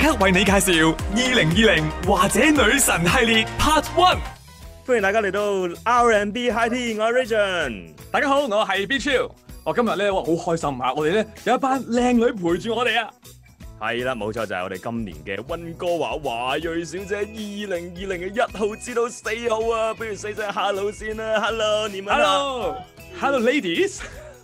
即刻為你介紹二零二零或者女神系列 Part One。歡迎大家嚟到 R&B High Tea，我係 Region。大家好，我係 B Chill。我今日咧，哇，好開心啊！我哋咧有一班靚女陪住我哋啊！係啦，冇錯就係我哋今年嘅溫哥華華裔小姐，二零二零嘅一號至到四號啊！不如 say 聲 hello 先啦，hello 你們，hello，hello ladies。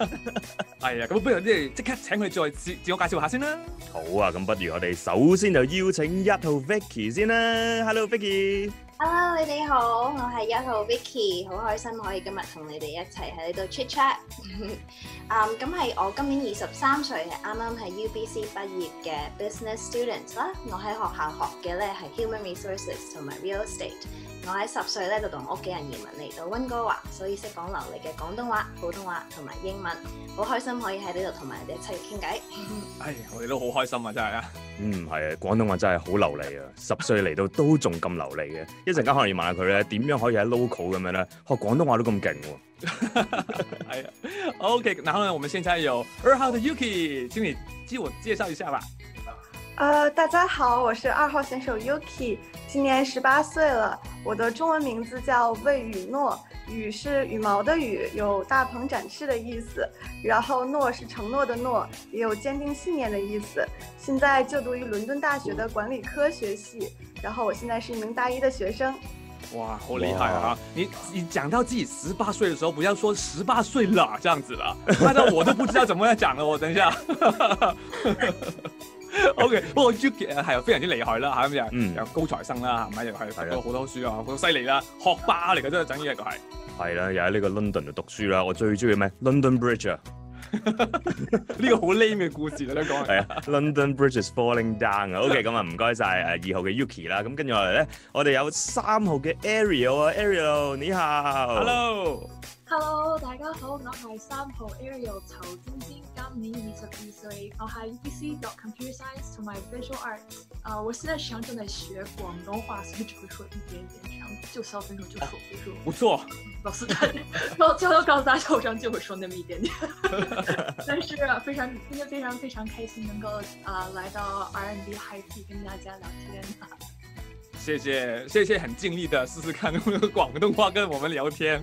係啊，咁不如即係即刻請佢再自自我介紹下先啦。好啊，咁不如我哋首先就邀請一號 Vicky 先啦，hello Vicky。Hello，你哋好，我係一號 Vicky，好開心可以今日同你哋一齊喺呢度 chat chat。嗯，咁係我今年二十三歲，係啱啱喺 UBC 畢業嘅 business student 啦。我喺學校學嘅咧係 human resources 同埋 real estate。我喺十歲咧就同屋企人移民嚟到溫哥華，所以識講流利嘅廣東話、普通話同埋英文。好開心可以喺呢度同埋你哋一齊傾偈。唉，我哋都好開心啊，真係啊！嗯，係啊，廣東話真係好流利啊！十歲嚟到都仲咁流利嘅，一陣間可能要問下佢咧，點樣可以喺 local 咁樣咧學廣東話都咁勁喎？係啊，OK，然後呢，我們現在有二號的 Yuki，請你自我介紹一下吧。呃，大家好，我是二号选手 Yuki，今年十八岁了，我的中文名字叫魏雨诺，雨是羽毛的雨，有大鹏展翅的意思，然后诺是承诺的诺，也有坚定信念的意思。现在就读于伦敦大学的管理科学系，然后我现在是一名大一的学生。哇，好厉害啊！你你讲到自己十八岁的时候，不要说十八岁了这样子啦，看到我都不知道怎么样讲了。我等一下。O.K. 不過 Yuki 係非常之厲害啦，嚇咁又嗯又高材生啦，係咪又係讀好多書啊，好犀利啦，學霸嚟嘅真係，等於一個係係啦，又喺呢個 London 度讀書啦。我最中意咩？London Bridge 啊，呢個好 lame 嘅故事嚟講係啊，London Bridge is falling down 啊。O.K. 咁啊，唔該晒誒二號嘅 Yuki 啦。咁跟住落嚟咧，我哋有三號嘅 Ariel 啊，Ariel 你好，Hello。Hello，大家好，我系三号 Ariel 曹晶晶，今年二十二岁，我系 UBC 讀 Computer Science 同埋 Visual Arts。啊，我現在想正在學廣東話，所以只會說一點點，這樣就三分鐘就說就说。不錯，老師他，我教到告訴大家，我就會說那麼一點點。但是非常今天非常非常開心能夠啊來到 R&B High Tea 跟大家聊天。謝謝謝謝，很盡力的試試看用 廣東話跟我們聊天。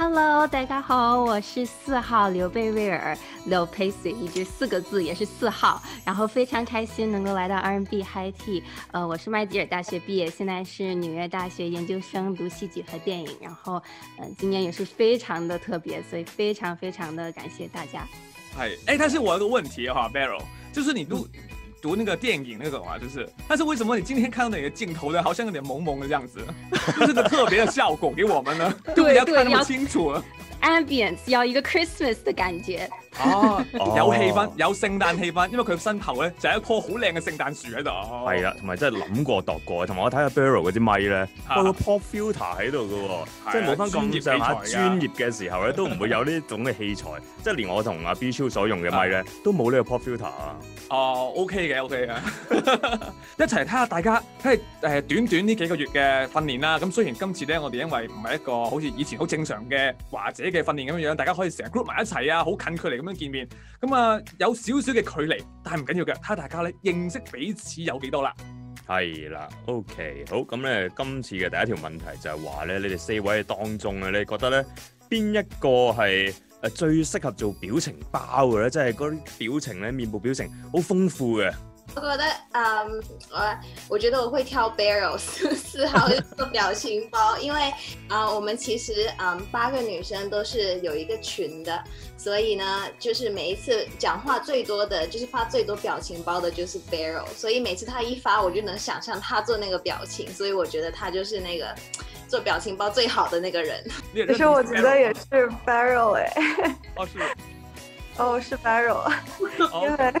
Hello，大家好，我是四号刘贝瑞爾，劉佩绥，一句四个字，也是四号。然后非常开心能够来到 R&B High Tea。呃，我是麦吉尔大学毕业，现在是纽约大学研究生，读戏剧和电影。然后，嗯、呃，今年也是非常的特别，所以非常非常的感谢大家。哎哎，但是我有个问题哈，Barrel，就是你录。嗯讀那个电影那种啊，就是，但是为什么你今天看到那个镜头呢，好像有点萌萌的这样子，就是个特别的效果给我们呢，就不要看那么清楚。Ambience 要一個 Christmas 嘅感覺。哦，有氣氛，有聖誕氣氛，因為佢身後咧就係一棵好靚嘅聖誕樹喺度。係啊，同埋真係諗過度過，同埋我睇下 Barrow 嗰啲咪咧，有個 pop filter 喺度嘅，即係冇翻咁上下專業嘅時候咧，都唔會有呢種嘅器材，即係連我同阿 B 超所用嘅咪咧，都冇呢個 pop filter 啊。哦，OK 嘅，OK 嘅，一齊睇下大家，即係誒短短呢幾個月嘅訓練啦。咁雖然今次咧，我哋因為唔係一個好似以前好正常嘅華姐嘅訓練咁樣樣，大家可以成日 group 埋一齊啊，好近距離咁樣見面，咁啊有少少嘅距離，但係唔緊要嘅，睇下大家咧認識彼此有幾多啦。係啦，OK，好，咁咧今次嘅第一條問題就係話咧，你哋四位當中咧，你覺得咧邊一個係？誒，最適合做表情包嘅咧，即係嗰啲表情咧，面部表情好豐富嘅。我覺得，嗯，我我觉得我会挑 Barrow 四号做表情包，因为啊、呃，我们其实嗯八个女生都是有一个群的，所以呢，就是每一次讲话最多的，就是发最多表情包的，就是 Barrel，所以每次他一发，我就能想象他做那个表情，所以我觉得他就是那个。做表情包最好的那个人，可是我觉得也是 Barrel 哎，哦是，哦是 Barrel，因為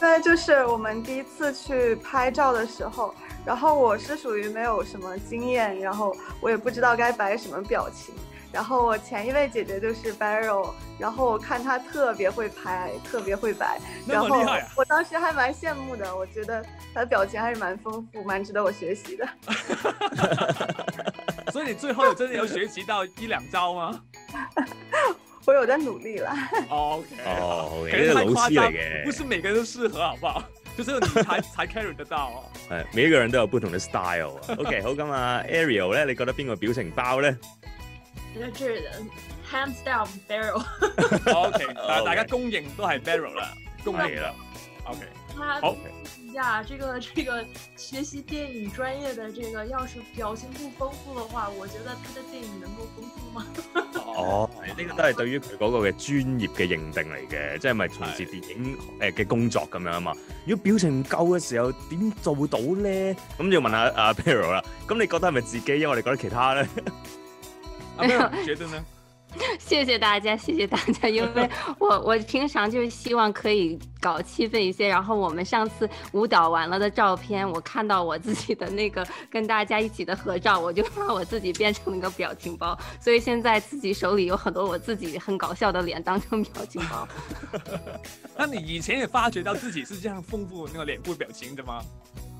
因為就是我们第一次去拍照的时候，然后我是属于没有什么经验，然后我也不知道该摆什么表情，然后我前一位姐姐就是 Barrel，然后我看她特别会拍，特别会摆，然后！我当时还蛮羡慕的，我觉得她的表情还是蛮丰富，蛮值得我学习的。所以你最后真的有学习到一两招嗎 我有在努力啦。哦？OK，哦，OK，可是太呢個老師嚟嘅不是每個人都適合，好不好？就是你才才 carry 得到哦。係每一個人都有不同嘅 style 啊。OK，好咁啊，Ariel 咧，你覺得邊個表情包咧？我覺得 hands down barrel，OK，啊，大家公認都係 Barrel 啦，公認係啦。OK，他好呀，这个这个学习电影专业的这个，要是表情不丰富的话，我觉得他的电影能够豐富嗎？哦，呢個都係對於佢嗰個嘅專業嘅認定嚟嘅，即係咪從事電影誒嘅工作咁樣啊嘛？如果表情唔夠嘅時候，點做到咧？咁要問下阿 Pero 啦。咁你覺得係咪自己？因為我哋覺得其他咧，啊，Barrel 你覺得呢？谢谢大家，谢谢大家，因为 我我平常就是希望可以搞气氛一些，然后我们上次舞蹈完了的照片，我看到我自己的那个跟大家一起的合照，我就把我自己变成了一个表情包，所以现在自己手里有很多我自己很搞笑的脸当成表情包。那你以前也发觉到自己是这样丰富那个脸部表情的嗎？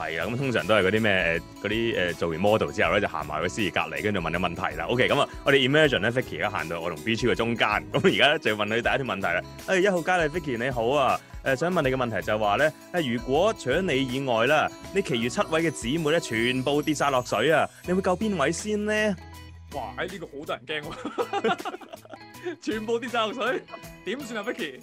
係啊，咁通常都係嗰啲咩嗰啲誒做完 model 之後咧，就行埋個司儀隔離，跟住問你問題啦。OK，咁啊，我哋 imagine 咧，Vicky 而家行到我同 B 超嘅中間，咁而家咧就要問你第一條問題啦。誒、一號佳麗 Vicky 你好啊，誒、想問你嘅問題就係話咧，誒如果除咗你以外啦，你其餘七位嘅姊妹咧全部跌晒落水啊，你會救邊位先咧？哇！誒、呢、個好多人驚喎，全部跌晒落水，點算啊，Vicky？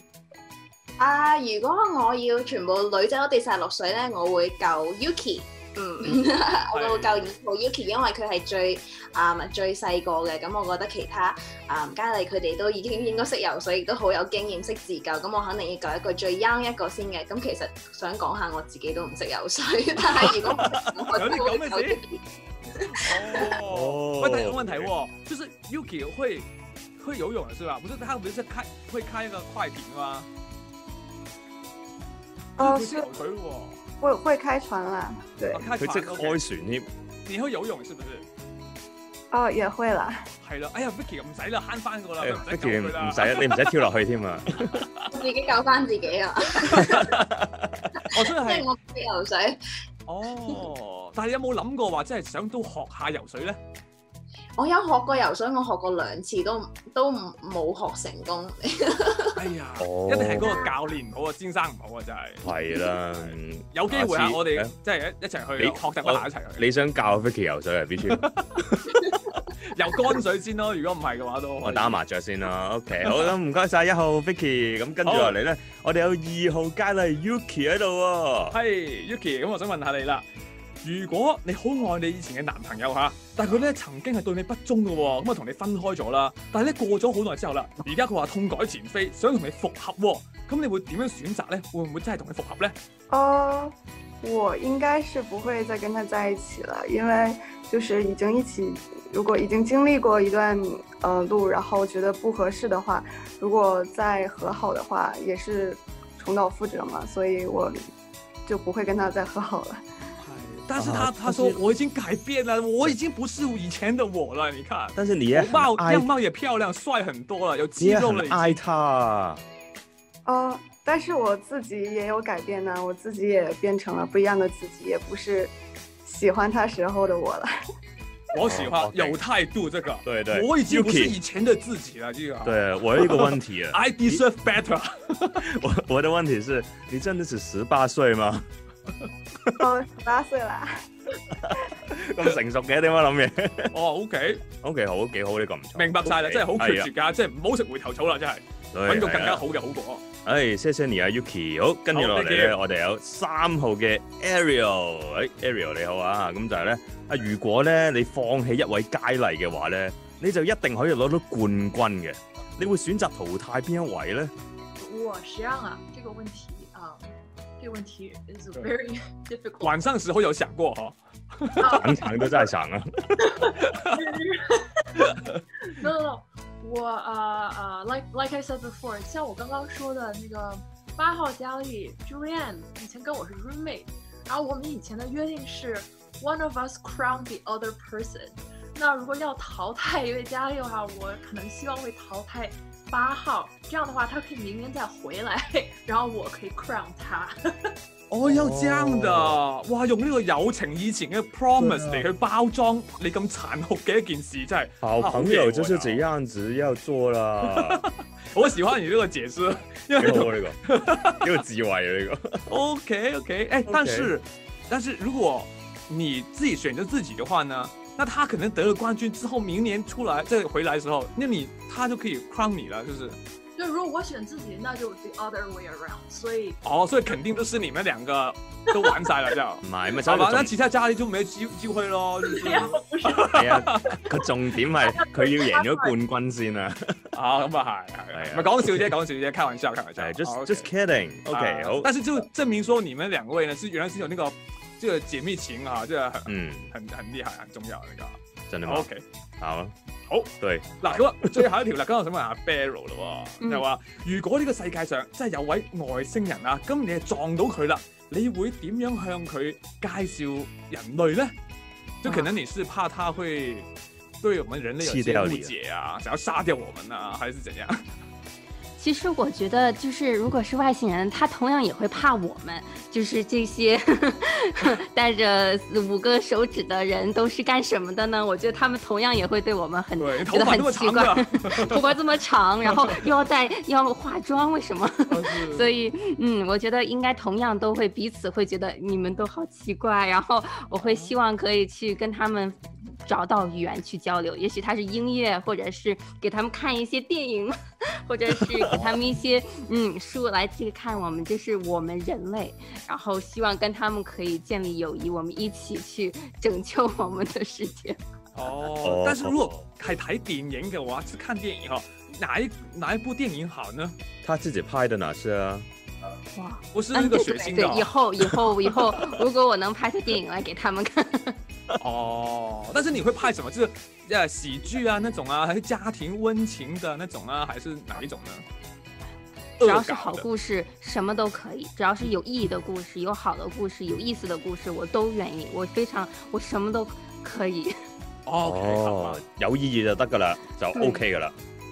啊！如果我要全部女仔都跌晒落水咧，我會救 Yuki。嗯，我會救二號 Yuki，因為佢係最啊、最細個嘅。咁我覺得其他啊、嘉麗佢哋都已經應該識游水，亦都好有經驗識自救。咁我肯定要救一個最 young 一個先嘅。咁其實想講下我自己都唔識游水，但係如果我 有啲咁嘅事哦哦，喂，但有問題喎，就是 Yuki 會會游泳的是吧？不是，他不是開會開一個快艇嗎？哦，會是游水喎，會會開船啦，對哦，開佢即船開 OK 船添。你會游泳是不是？哦也會啦。係啦，哎呀，Vicky 唔使啦，慳翻個啦，Vicky。唔使，你唔使跳落去添啊！自己救翻自己啊！我真即係係我唔識游水，哦，但係有冇諗過話，即係想都學下游水咧？我有學過游水，我學過兩次都都冇學成功。哎呀，哦一定係嗰個教練唔好啊，先生唔好啊，真係。係啦，有機會啊，下我哋即係一一齊去你學習一下一齊去。你想教 Vicky 游水啊？B 超？游乾水先咯，如果唔係嘅話都我打麻雀先啦。OK，好咁唔該晒一號 Vicky，咁跟住落嚟咧，我哋有二號佳麗 Yuki 喺度喎。係 Yuki，咁我想問下你啦。如果你好愛你以前嘅男朋友嚇，但係佢咧曾經係對你不忠嘅喎，咁啊同你分開咗啦。但係咧過咗好耐之後啦，而家佢話痛改前非，想同你復合喎。咁你會點樣選擇咧？會唔會真係同佢復合咧？呃，我應該是不會再跟他在一起了，因為就是已經一起，如果已經經歷過一段呃路，然後覺得不合适的話，如果再和好的話，也是重蹈覆轍嘛，所以我就不會跟他再和好了。但是他啊他说我已经改变了，我已经不是以前的我了。你看，但是你也我貌样貌也漂亮，帅很多了，有肌肉了已經。很愛他。呃，但是我自己也有改变呢，我自己也变成了不一样的自己，也不是喜欢他时候的我了。我喜歡哦，OK 有态度这个，对对我已经不是以前的自己了，这个，对我有一個問題啊，，I deserve better。我我的问题是，你真的是十八歲嗎？哦，十八歲啦。咁成熟嘅點解諗嘢 哦，OK，？OK，好，幾好呢個唔錯。明白晒啦，OK，真係好決係絕㗎，即係唔好食回頭草啦，真係啊揾個更加。好嘅好過。係啊唉，謝謝你啊，Yuki。好，跟住落嚟咧，我哋有三號嘅 Ariel。誒，Ariel 你好啊，咁就係咧，啊，如果咧你放棄一位佳麗嘅話咧，你就一定可以攞到冠軍嘅。你會選擇淘汰邊一位咧？我实际上啊，这个问题啊、这个问题 is 对 very difficult。晚上时候有想过哈？常常都真系想啊。 no no no，我呃呃，like like I said before，像我刚刚说的那个八号佳丽 Julianne 以前跟我是 roommate，然后我们以前的约定是 one of us crown the other person。那如果要淘汰一位佳丽的话，我可能希望会淘汰 八号，这样的话，他可以明年再回来，然后我可以 crown 他。哦，有這樣的，哇！用呢個友情以前嘅 promise 嚟去包裝你咁殘酷嘅一件事，真係。好朋友就是這樣子要做啦，我喜歡你呢個解釋，因為幾好啊呢個，呢個智慧啊呢個。OK OK，哎，但是但是如果你自己選擇自己的話呢，那他可能得了冠军之后，明年出来再回来的时候，那你他就可以 crown 你了，就是就如果我选自己，那就 the other way around。所以哦，所以肯定都是你们兩個都玩晒了，這樣。唔係，咪好吧，那其他家裏就沒機機會咯，就是沒有不是係啊，個重點係 佢要贏咗冠軍先啊。啊，咁啊係係，係啊咪講笑啫，講笑啫，開玩笑，開玩笑。係 just 好 just kidding。OK，啊好。但是就證明說你們兩位呢是原來是有那個這個姐妹情啊，這個很嗯，很很厉害，很重要那個。真係嗎？OK。好啊。好，對，嗱咁啊，最後一條啦，咁我想問下 Barrel 咯喎，嗯就話如果呢個世界上真係有位外星人啊，咁你係撞到佢啦，你會點樣向佢介紹人類呢？就可能你是怕他會對我們人類有些誤解啊，想要殺掉我們啊，還是怎樣？其实我觉得，就是如果是外星人，他同样也会怕我们，就是这些 带着五个手指的人都是干什么的呢？我觉得他们同样也会对我们很觉得很奇怪，头发这么长，然后 又要戴又要化妆，为什么？所以以，嗯，我觉得应该同样都会彼此会觉得你们都好奇怪，然后我会希望可以去跟他們找到语言去交流，也许他是音乐，或者是给他们看一些电影，或者是给他们一些 嗯书来去看我们，就是我们人类，然后希望跟他们可以建立友谊，我们一起去拯救我们的世界。哦，但是如果係睇电影嘅話，是看电影哈，哪一哪一部电影好呢？他自己拍的哪是啊？哇！不是那个血腥的对，以哦後以后以后，如果我能拍出电影来给他们看。哦，但是你会拍什么？就是呃喜剧啊那种啊，还是家庭温情的那种啊，还是哪一种呢？只要是好故事，什么都可以。只要是有意义的故事，有好的故事，有意思的故事，我都愿意。我非常，我什么都可以。哦，OK，好啊哦，有意义就得噶啦，就 OK 噶啦。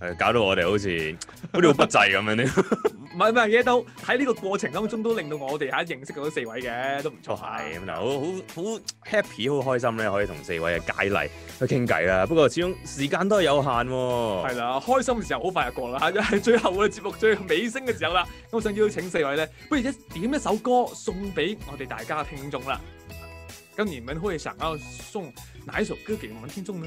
誒，搞到我哋好似 好似好不濟咁樣呢。唔係唔係嘢都喺呢個過程當中都令到我哋嚇認識到四位嘅，都唔錯啊係咁嗱，好好好 happy，好開心咧，可以同四位嘅佳麗去傾偈啦。不過始終時間都係有限喎。係啦，開心嘅時候好快就過啦嚇，係 最後嘅節目最尾聲嘅時候啦。咁我想邀請四位咧，不如一點一首歌送俾我哋大家聽眾啦。咁你們會想要送哪一首歌給我們聽眾呢？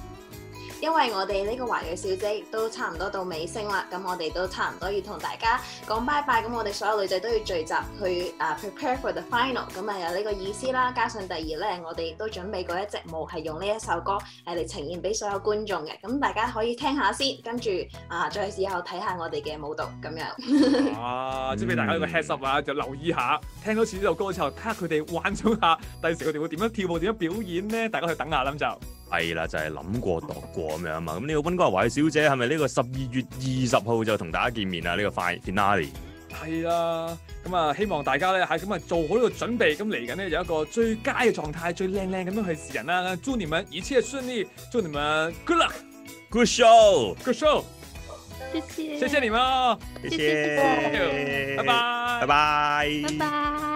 因為我哋呢個華裔小姐都差唔多到尾聲啦，咁我哋都差唔多要同大家講拜拜，咁我哋所有女仔都要聚集去啊 prepare for the final，咁啊有呢個意思啦。加上第二咧，我哋都準備過一隻舞係用呢一首歌誒嚟呈現俾所有觀眾嘅，咁大家可以聽下先，跟住啊再之後睇下我哋嘅舞蹈咁樣。啊，即俾大家一個 heads up 啊，就留意下，聽到似呢首歌之後，睇下佢哋玩咗下第時佢哋會點樣跳舞、點樣表演咧，大家去等下啦就。係啦，就係諗過度過咁樣啊嘛。咁呢個溫哥華小姐係咪呢個十二月二十號就同大家見面啊？呢、個 fi- finale 係啦，咁啊，希望大家咧喺咁啊做好呢個準備，咁嚟緊咧，有一個最佳嘅狀態，最靚靚咁樣去示人啦。祝你們一切順利，祝你們 good luck，good show，luck，good show，謝謝，謝謝你們哦，謝謝。謝謝，拜拜，拜拜，拜拜。